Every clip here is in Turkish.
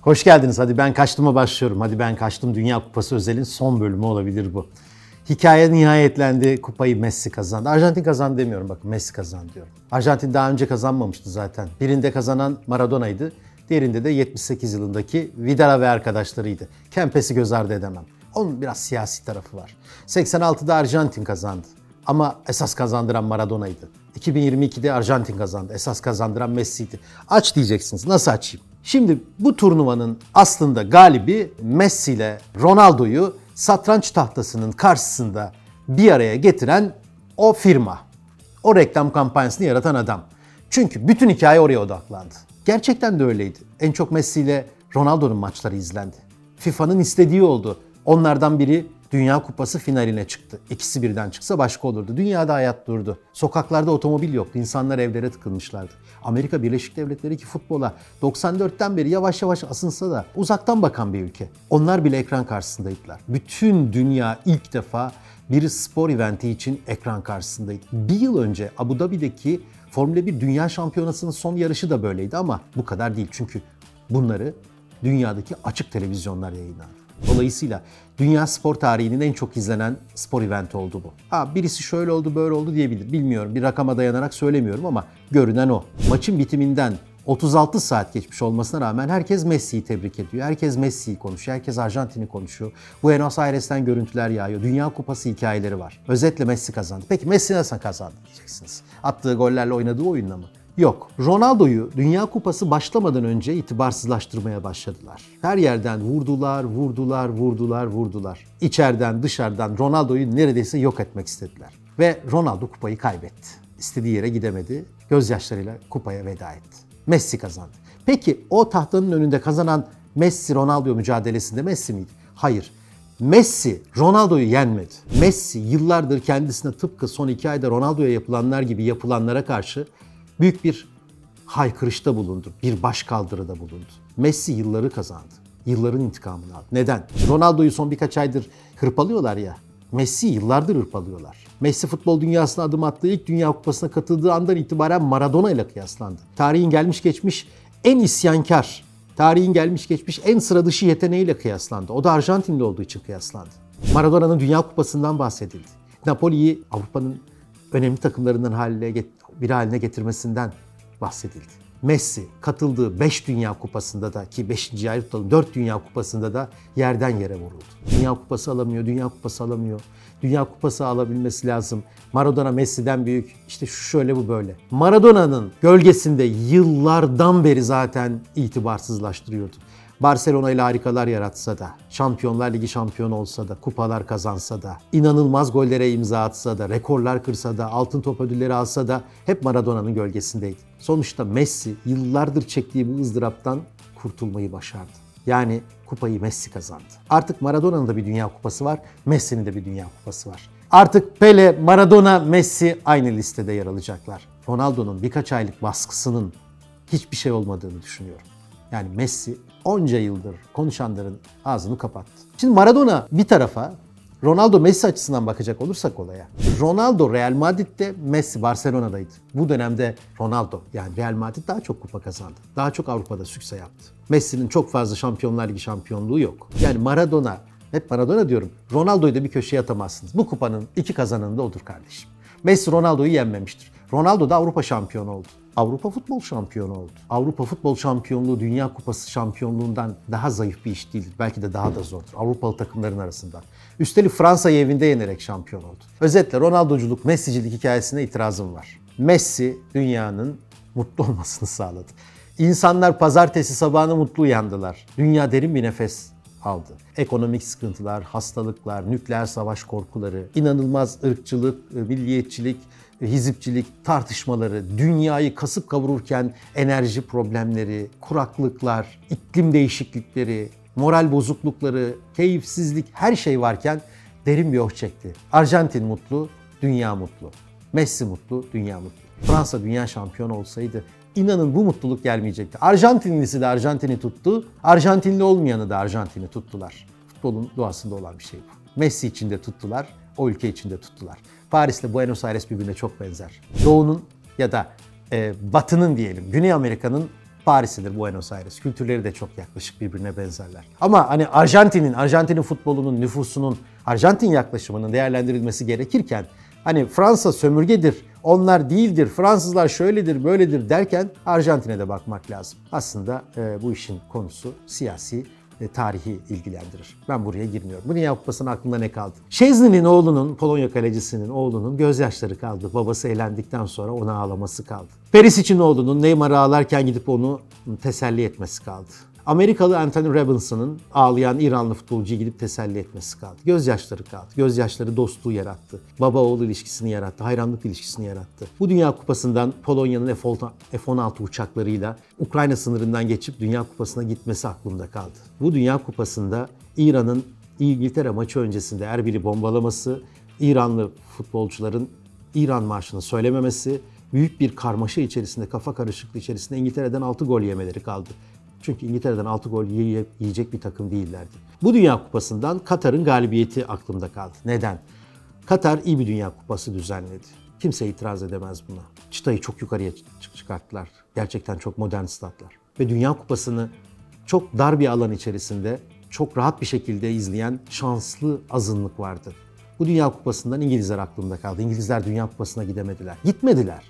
Hoş geldiniz. Hadi ben kaçtıma başlıyorum. Hadi ben kaçtım. Dünya Kupası özelin son bölümü olabilir bu. Hikaye nihayetlendi. Kupayı Messi kazandı. Arjantin kazandı demiyorum bakın Messi kazandı diyorum. Arjantin daha önce kazanmamıştı zaten. Birinde kazanan Maradona'ydı. Diğerinde de 78 yılındaki Vidal ve arkadaşlarıydı. Kempes'i göz ardı edemem. Onun biraz siyasi tarafı var. 86'da Arjantin kazandı. Ama esas kazandıran Maradona'ydı. 2022'de Arjantin kazandı. Esas kazandıran Messi'ydi. Aç diyeceksiniz. Nasıl açayım? Şimdi bu turnuvanın aslında galibi Messi ile Ronaldo'yu satranç tahtasının karşısında bir araya getiren o firma. O reklam kampanyasını yaratan adam. Çünkü bütün hikaye oraya odaklandı. Gerçekten de öyleydi. En çok Messi ile Ronaldo'nun maçları izlendi. FIFA'nın istediği oldu. Onlardan biri Dünya Kupası finaline çıktı. İkisi birden çıksa başka olurdu. Dünyada hayat durdu. Sokaklarda otomobil yoktu. İnsanlar evlere tıkılmışlardı. Amerika Birleşik Devletleri ki futbola 94'ten beri yavaş yavaş asınsa da uzaktan bakan bir ülke. Onlar bile ekran karşısındaydılar. Bütün dünya ilk defa bir spor eventi için ekran karşısındaydı. Bir yıl önce Abu Dhabi'deki Formula 1 Dünya Şampiyonası'nın son yarışı da böyleydi ama bu kadar değil. Çünkü bunları dünyadaki açık televizyonlar yayınladı. Dolayısıyla dünya spor tarihinin en çok izlenen spor eventi oldu bu. Ha birisi şöyle oldu böyle oldu diyebilir. Bilmiyorum bir rakama dayanarak söylemiyorum ama görünen o. Maçın bitiminden 36 saat geçmiş olmasına rağmen herkes Messi'yi tebrik ediyor. Herkes Messi'yi konuşuyor. Herkes Arjantin'i konuşuyor. Buenos Aires'ten görüntüler yağıyor. Dünya Kupası hikayeleri var. Özetle Messi kazandı. Peki Messi nasıl kazandı diyeceksiniz. Attığı gollerle oynadığı oyunla mı? Yok. Ronaldo'yu Dünya Kupası başlamadan önce itibarsızlaştırmaya başladılar. Her yerden vurdular, vurdular, vurdular, vurdular. İçeriden, dışarıdan Ronaldo'yu neredeyse yok etmek istediler. Ve Ronaldo kupayı kaybetti. İstediği yere gidemedi. Gözyaşlarıyla kupaya veda etti. Messi kazandı. Peki o tahtanın önünde kazanan Messi Ronaldo mücadelesinde Messi miydi? Hayır. Messi Ronaldo'yu yenmedi. Messi yıllardır kendisine tıpkı son iki ayda Ronaldo'ya yapılanlar gibi yapılanlara karşı büyük bir haykırışta bulundu. Bir baş kaldırıda bulundu. Messi yılları kazandı. Yılların intikamını aldı. Neden? Ronaldo'yu son birkaç aydır hırpalıyorlar ya. Messi yıllardır hırpalıyorlar. Messi futbol dünyasına adım attığı ilk Dünya Kupası'na katıldığı andan itibaren Maradona ile kıyaslandı. Tarihin gelmiş geçmiş en isyankar, tarihin gelmiş geçmiş en sıra dışı yeteneğiyle kıyaslandı. O da Arjantinli olduğu için kıyaslandı. Maradona'nın Dünya Kupası'ndan bahsedildi. Napoli'yi Avrupa'nın önemli takımlarından haline bir haline getirmesinden bahsedildi. Messi katıldığı 5 Dünya Kupası'nda da ki 5. ayrı tutalım 4 Dünya Kupası'nda da yerden yere vuruldu. Dünya Kupası alamıyor, Dünya Kupası alamıyor. Dünya Kupası alabilmesi lazım. Maradona Messi'den büyük. İşte şu şöyle bu böyle. Maradona'nın gölgesinde yıllardan beri zaten itibarsızlaştırıyordu. Barcelona ile harikalar yaratsa da, Şampiyonlar Ligi şampiyonu olsa da, kupalar kazansa da, inanılmaz gollere imza atsa da, rekorlar kırsa da, altın top ödülleri alsa da hep Maradona'nın gölgesindeydi. Sonuçta Messi yıllardır çektiği bu ızdıraptan kurtulmayı başardı. Yani kupayı Messi kazandı. Artık Maradona'nın da bir dünya kupası var, Messi'nin de bir dünya kupası var. Artık Pele, Maradona, Messi aynı listede yer alacaklar. Ronaldo'nun birkaç aylık baskısının hiçbir şey olmadığını düşünüyorum. Yani Messi onca yıldır konuşanların ağzını kapattı. Şimdi Maradona bir tarafa, Ronaldo Messi açısından bakacak olursak olaya. Ronaldo Real Madrid'de, Messi Barcelona'daydı. Bu dönemde Ronaldo yani Real Madrid daha çok kupa kazandı. Daha çok Avrupa'da sükse yaptı. Messi'nin çok fazla Şampiyonlar Ligi şampiyonluğu yok. Yani Maradona, hep Maradona diyorum, Ronaldo'yu da bir köşeye atamazsınız. Bu kupanın iki kazananı da odur kardeşim. Messi Ronaldo'yu yenmemiştir. Ronaldo da Avrupa şampiyonu oldu. Avrupa futbol şampiyonu oldu. Avrupa futbol şampiyonluğu Dünya Kupası şampiyonluğundan daha zayıf bir iş değildir. Belki de daha da zordur. Avrupalı takımların arasından. Üstelik Fransa'yı evinde yenerek şampiyon oldu. Özetle Ronaldoculuk, Messi'cilik hikayesine itirazım var. Messi dünyanın mutlu olmasını sağladı. İnsanlar pazartesi sabahına mutlu uyandılar. Dünya derin bir nefes aldı. Ekonomik sıkıntılar, hastalıklar, nükleer savaş korkuları, inanılmaz ırkçılık, milliyetçilik, hizipçilik tartışmaları, dünyayı kasıp kavururken enerji problemleri, kuraklıklar, iklim değişiklikleri, moral bozuklukları, keyifsizlik her şey varken derin bir oh çekti. Arjantin mutlu, dünya mutlu. Messi mutlu, dünya mutlu. Fransa dünya şampiyonu olsaydı inanın bu mutluluk gelmeyecekti. Arjantinlisi de Arjantin'i tuttu, Arjantinli olmayanı da Arjantin'i tuttular. Futbolun doğasında olan bir şey bu. Messi için de tuttular, o ülke için de tuttular. Paris ile Buenos Aires birbirine çok benzer. Doğu'nun ya da e, Batı'nın diyelim, Güney Amerika'nın Paris'idir Buenos Aires. Kültürleri de çok yaklaşık birbirine benzerler. Ama hani Arjantin'in, Arjantin'in futbolunun, nüfusunun, Arjantin yaklaşımının değerlendirilmesi gerekirken hani Fransa sömürgedir, onlar değildir, Fransızlar şöyledir, böyledir derken Arjantin'e de bakmak lazım. Aslında e, bu işin konusu siyasi e, tarihi ilgilendirir. Ben buraya girmiyorum. Bu Dünya Kupası'nın aklında ne kaldı? Şezni'nin oğlunun, Polonya kalecisinin oğlunun gözyaşları kaldı. Babası eğlendikten sonra ona ağlaması kaldı. Perisic'in oğlunun Neymar'ı ağlarken gidip onu teselli etmesi kaldı. Amerikalı Anthony Robinson'ın ağlayan İranlı futbolcuyu gidip teselli etmesi kaldı. Gözyaşları kaldı. Gözyaşları dostluğu yarattı. Baba oğul ilişkisini yarattı. Hayranlık ilişkisini yarattı. Bu Dünya Kupası'ndan Polonya'nın F-16 uçaklarıyla Ukrayna sınırından geçip Dünya Kupası'na gitmesi aklımda kaldı. Bu Dünya Kupası'nda İran'ın İngiltere maçı öncesinde Erbil'i bombalaması, İranlı futbolcuların İran marşını söylememesi, büyük bir karmaşa içerisinde, kafa karışıklığı içerisinde İngiltere'den 6 gol yemeleri kaldı. Çünkü İngiltere'den 6 gol yiyecek bir takım değillerdi. Bu Dünya Kupası'ndan Katar'ın galibiyeti aklımda kaldı. Neden? Katar iyi bir Dünya Kupası düzenledi. Kimse itiraz edemez buna. Çıtayı çok yukarıya çıkarttılar. Gerçekten çok modern statlar. Ve Dünya Kupası'nı çok dar bir alan içerisinde çok rahat bir şekilde izleyen şanslı azınlık vardı. Bu Dünya Kupası'ndan İngilizler aklımda kaldı. İngilizler Dünya Kupası'na gidemediler. Gitmediler.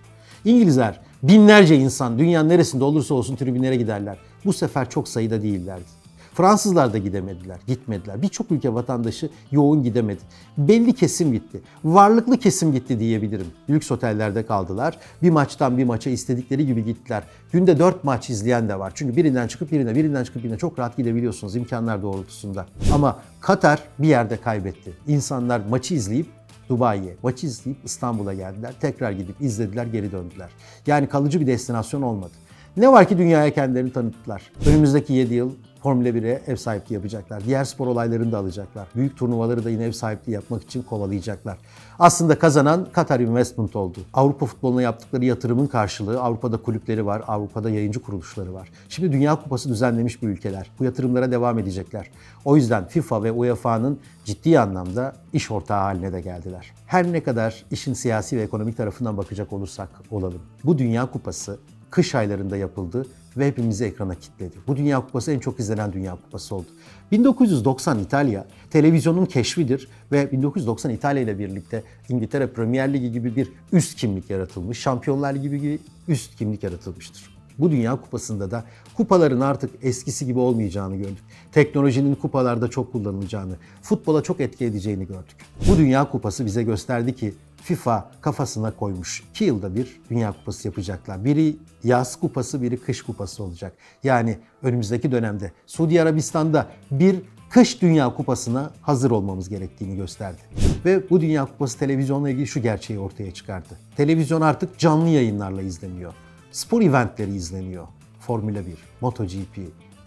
İngilizler binlerce insan dünyanın neresinde olursa olsun tribünlere giderler. Bu sefer çok sayıda değillerdi. Fransızlar da gidemediler, gitmediler. Birçok ülke vatandaşı yoğun gidemedi. Belli kesim gitti. Varlıklı kesim gitti diyebilirim. Lüks otellerde kaldılar. Bir maçtan bir maça istedikleri gibi gittiler. Günde dört maç izleyen de var. Çünkü birinden çıkıp birine, birinden çıkıp birine çok rahat gidebiliyorsunuz imkanlar doğrultusunda. Ama Katar bir yerde kaybetti. İnsanlar maçı izleyip Dubai'ye maçı izleyip İstanbul'a geldiler. Tekrar gidip izlediler, geri döndüler. Yani kalıcı bir destinasyon olmadı. Ne var ki dünyaya kendilerini tanıttılar. Önümüzdeki 7 yıl Formula 1'e ev sahipliği yapacaklar. Diğer spor olaylarını da alacaklar. Büyük turnuvaları da yine ev sahipliği yapmak için kovalayacaklar. Aslında kazanan Qatar Investment oldu. Avrupa futboluna yaptıkları yatırımın karşılığı Avrupa'da kulüpleri var, Avrupa'da yayıncı kuruluşları var. Şimdi Dünya Kupası düzenlemiş bu ülkeler. Bu yatırımlara devam edecekler. O yüzden FIFA ve UEFA'nın ciddi anlamda iş ortağı haline de geldiler. Her ne kadar işin siyasi ve ekonomik tarafından bakacak olursak olalım. Bu Dünya Kupası kış aylarında yapıldı ve hepimizi ekrana kilitledi. Bu Dünya Kupası en çok izlenen Dünya Kupası oldu. 1990 İtalya televizyonun keşfidir ve 1990 İtalya ile birlikte İngiltere Premier Ligi gibi bir üst kimlik yaratılmış, Şampiyonlar Ligi gibi üst kimlik yaratılmıştır. Bu Dünya Kupası'nda da kupaların artık eskisi gibi olmayacağını gördük. Teknolojinin kupalarda çok kullanılacağını, futbola çok etki edeceğini gördük. Bu Dünya Kupası bize gösterdi ki FIFA kafasına koymuş. İki yılda bir Dünya Kupası yapacaklar. Biri yaz kupası, biri kış kupası olacak. Yani önümüzdeki dönemde Suudi Arabistan'da bir kış Dünya Kupası'na hazır olmamız gerektiğini gösterdi. Ve bu Dünya Kupası televizyonla ilgili şu gerçeği ortaya çıkardı. Televizyon artık canlı yayınlarla izleniyor. Spor eventleri izleniyor. Formula 1, MotoGP,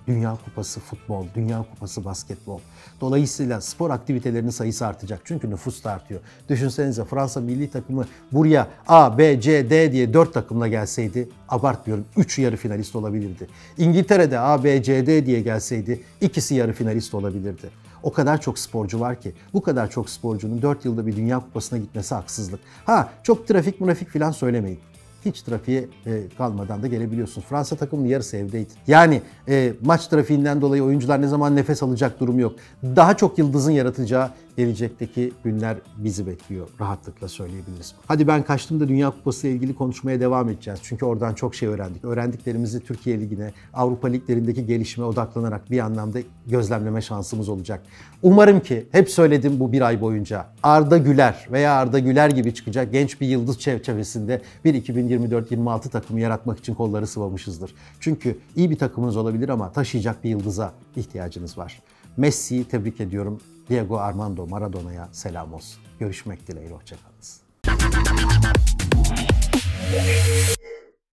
Dünya Kupası futbol, Dünya Kupası basketbol. Dolayısıyla spor aktivitelerinin sayısı artacak. Çünkü nüfus da artıyor. Düşünsenize Fransa milli takımı buraya A, B, C, D diye 4 takımla gelseydi abartmıyorum 3 yarı finalist olabilirdi. İngiltere'de A, B, C, D diye gelseydi ikisi yarı finalist olabilirdi. O kadar çok sporcu var ki bu kadar çok sporcunun 4 yılda bir Dünya Kupası'na gitmesi haksızlık. Ha çok trafik mürafik falan söylemeyin hiç trafiğe e, kalmadan da gelebiliyorsun. Fransa takımının yarısı evdeydi. Yani e, maç trafiğinden dolayı oyuncular ne zaman nefes alacak durumu yok. Daha çok yıldızın yaratacağı gelecekteki günler bizi bekliyor. Rahatlıkla söyleyebiliriz. Hadi ben kaçtım da Dünya Kupası ile ilgili konuşmaya devam edeceğiz. Çünkü oradan çok şey öğrendik. Öğrendiklerimizi Türkiye Ligi'ne, Avrupa Liglerindeki gelişime odaklanarak bir anlamda gözlemleme şansımız olacak. Umarım ki hep söyledim bu bir ay boyunca Arda Güler veya Arda Güler gibi çıkacak genç bir yıldız çerçevesinde bir 2024-26 takımı yaratmak için kolları sıvamışızdır. Çünkü iyi bir takımınız olabilir ama taşıyacak bir yıldıza ihtiyacınız var. Messi'yi tebrik ediyorum. Diego Armando Maradona'ya selam olsun. Görüşmek dileğiyle, hoşçakalınız.